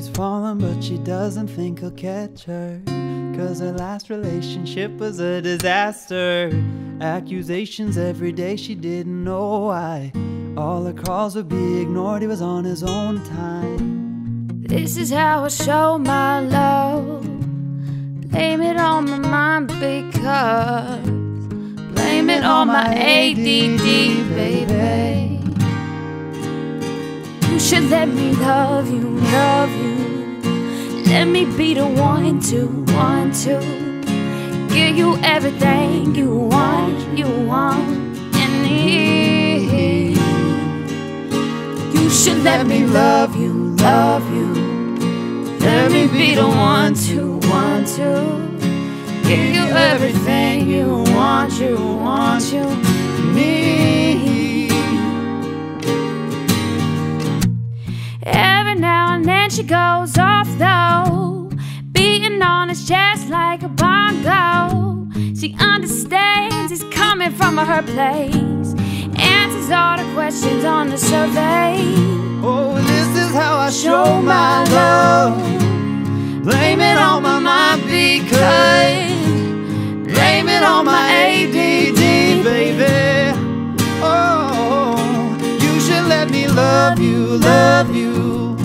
She's fallen, but she doesn't think he'll catch her. Cause her last relationship was a disaster. Accusations every day, she didn't know why. All her calls would be ignored, he was on his own time. This is how I show my love. Blame it on my mind because. Blame it on my ADD, baby. You should let me love you, love you. Let me be the one to, one to give you everything you want, you want and need. You should let me love you, love you. Let me be the one to, one to give you everything she goes off though, beating on his chest like a bongo. She understands he's coming from her place, answers all the questions on the survey. Oh, this is how I show my love. Blame it on my mind because. Blame it on my ADD, baby. Oh, you should let me love you, love you.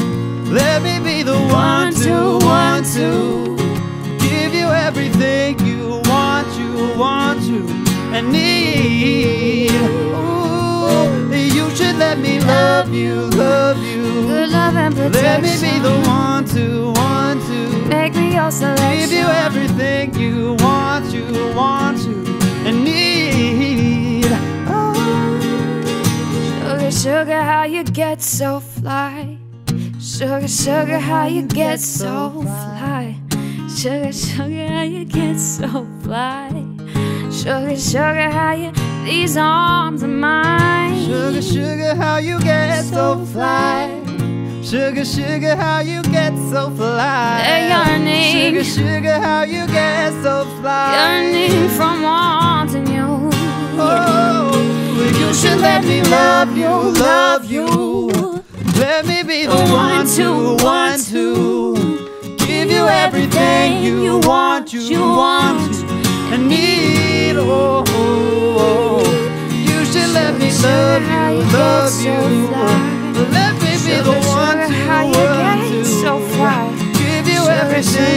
Let me be the one to, one to give you everything you want, you want, you and need. Ooh, you should let me love you, love you. Good love and protection. Let me be the one to, one to Make me your selection. give you everything you want, you want, you and need. Oh. Sugar, sugar, how you get so fly? Sugar, sugar, how you get so fly? Sugar, sugar, how you get so fly? Sugar, sugar, how you these arms are mine? Sugar, sugar, how you get so fly. Sugar, sugar, how you get so fly. They're yearning. Sugar, sugar, how you get so fly. yearning from wanting you. Oh, you should let me love you, love you. Let me be the one to want to give you everything you want, you want, and need. Oh, oh, oh. you should let me love you, love you. Let me be the one to want to give you everything.